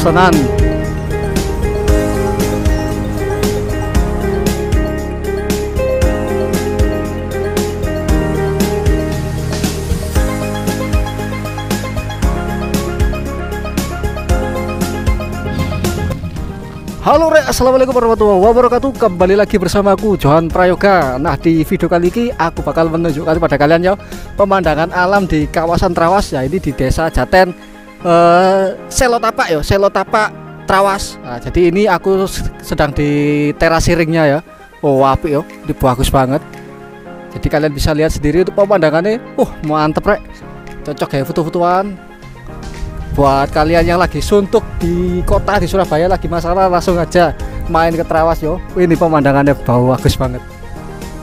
tenan Halo Rek, Assalamualaikum warahmatullahi wabarakatuh. Kembali lagi bersama aku Johan Prayoga. Nah di video kali ini aku bakal menunjukkan pada kalian ya Pemandangan alam di kawasan Trawas ya Ini di desa Jaten uh, Selotapak ya, Selotapak Trawas? Nah, Jadi ini aku sedang di terasiringnya ya. Oh api ya, ini bagus banget. Jadi kalian bisa lihat sendiri untuk pemandangannya. Uh mantep Rek. Cocok ya foto-fotoan. Buat kalian yang lagi suntuk di kota di Surabaya lagi masalah langsung aja main ke Trawas yo. Ini pemandangannya bagus banget.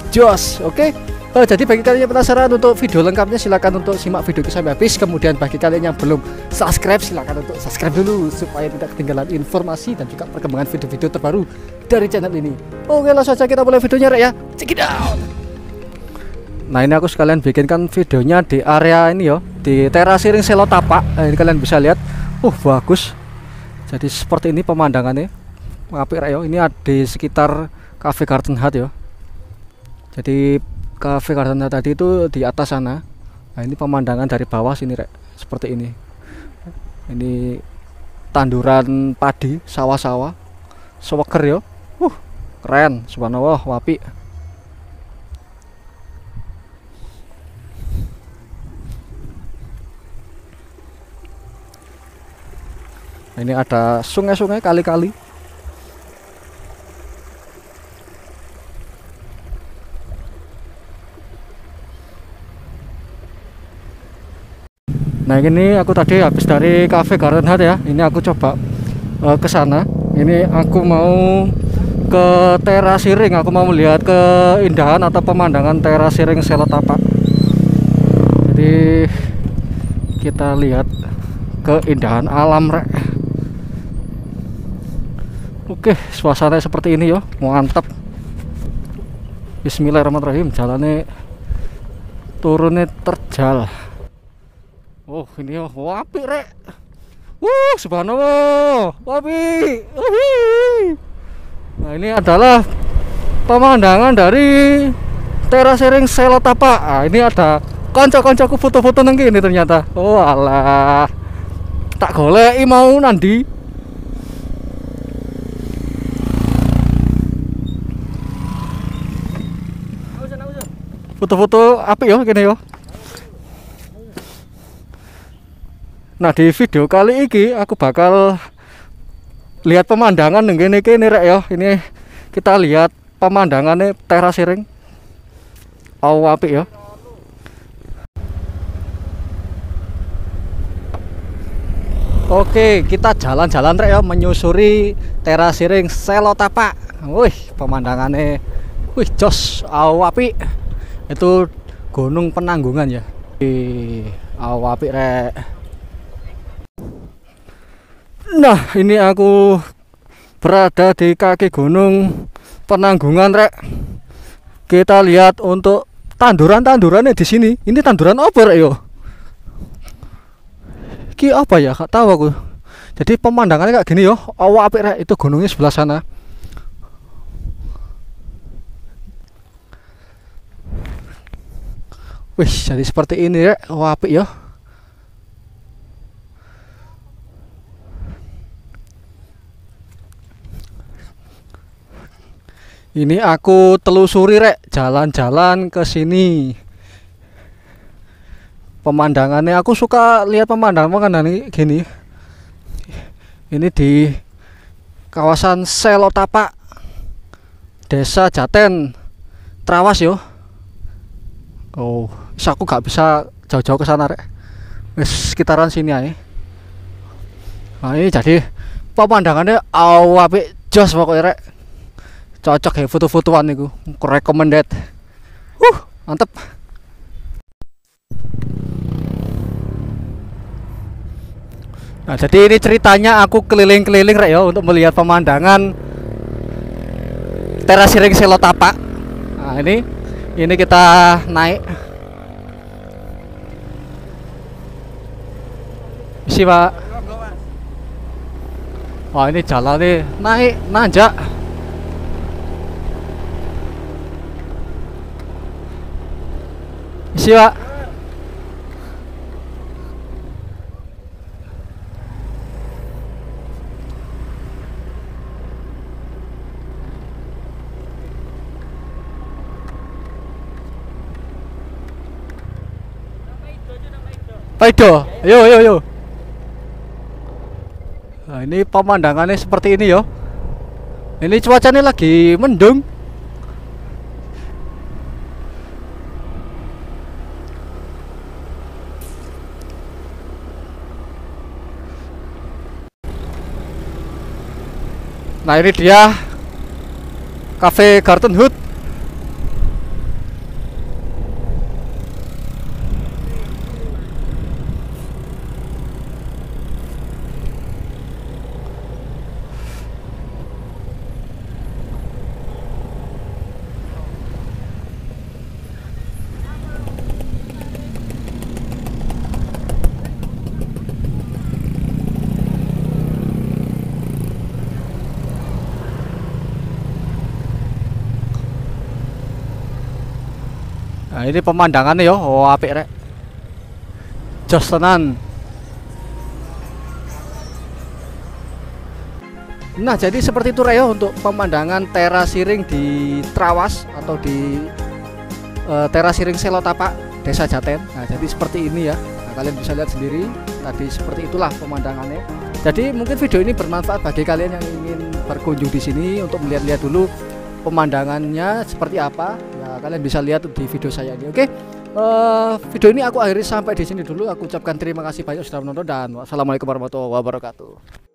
Jos oke? okay? Oh, jadi bagi kalian yang penasaran untuk video lengkapnya silahkan untuk simak video sampai habis. Kemudian bagi kalian yang belum subscribe silahkan untuk subscribe dulu supaya tidak ketinggalan informasi dan juga perkembangan video-video terbaru dari channel ini. Oke langsung saja kita mulai videonya ya. Check it out. Nah ini aku sekalian bikinkan videonya di area ini yo. Di terasiring selo tapak nah, Ini kalian bisa lihat. Uh bagus. Jadi seperti ini pemandangannya. Apik yo. Ini ada di sekitar Cafe Garden Hut yo. Jadi Cafe Hut tadi itu di atas sana. Nah ini pemandangan dari bawah sini rek. Seperti ini. Ini tanduran padi Sawah-sawah. Seweker yo. Uh keren. Subhanallah wapi. Ini ada sungai-sungai kali-kali Nah ini aku tadi habis dari cafe Garden Hut ya ini aku coba uh, ke sana ini aku mau ke terasiring aku mau melihat keindahan atau pemandangan terasiring Selotapak jadi kita lihat keindahan alam rek Oke, suasana seperti ini yo, mantap. Bismillahirrahmanirrahim. Jalannya turunnya terjal. Oh, ini yo, wapi rek. Wuh, subhanallah. Wapi. Nah, ini adalah pemandangan dari terasering Selotapa. Ah, ini ada kanca-kancaku foto-foto nang ini ternyata. Oh, alah. Tak golek mau nanti foto-foto apa ya gini yo nah di video kali ini aku bakal lihat pemandangan gini gini rek ya. Ini kita lihat pemandangannya terasiring oh api ya. Oke, kita jalan-jalan rek ya menyusuri terasiring Selotapak. Wih, pemandangannya wih jos api itu gunung penanggungan ya. Di awapik rek nah ini aku berada di kaki gunung penanggungan rek. Kita lihat untuk tanduran-tandurannya di sini. Ini tanduran apa rek yo? Ki apa ya? Gak tahu aku. Jadi pemandangannya kayak gini yo. Awak apik rek. Itu gunungnya sebelah sana. Wih, jadi seperti ini ya. Wah, apik ya. Ini aku telusuri rek, jalan-jalan ke sini. Pemandangannya aku suka lihat pemandangan pemandangan ini gini. Ini di kawasan Selotapak, Desa Jaten, Trawas yo. Oh, aku gak bisa jauh-jauh ke sana rek. Wis sekitaran sini aja. Nah, ini jadi pemandangannya awapik jos pokoknya rek. Cocok ya foto-fotoan niku. Recommended. Uh, mantep. Nah, jadi ini ceritanya aku keliling-keliling rek ya untuk melihat pemandangan terasiring Selotapa. Nah, ini ini kita naik Permisi Pak. Wah ini jalan nih naik nanjak. Isi Pak. Paido, yo yo yo. Nah, ini pemandangannya seperti ini yo. Ini cuacanya lagi mendung. Nah ini dia Cafe Garden Hood Nah ini pemandangannya yo, oh apik rek. Jos tenan. Nah jadi seperti itu Reo untuk pemandangan terasiring di Trawas atau di uh, terasiring Selotapak Desa Jaten. Nah jadi seperti ini ya. Nah, kalian bisa lihat sendiri. Tadi seperti itulah pemandangannya. Jadi mungkin video ini bermanfaat bagi kalian yang ingin berkunjung di sini untuk melihat-lihat dulu pemandangannya seperti apa kalian bisa lihat di video saya ini oke? Uh, video ini aku akhiri sampai di sini dulu. Aku ucapkan terima kasih banyak sudah menonton dan wassalamualaikum warahmatullahi wabarakatuh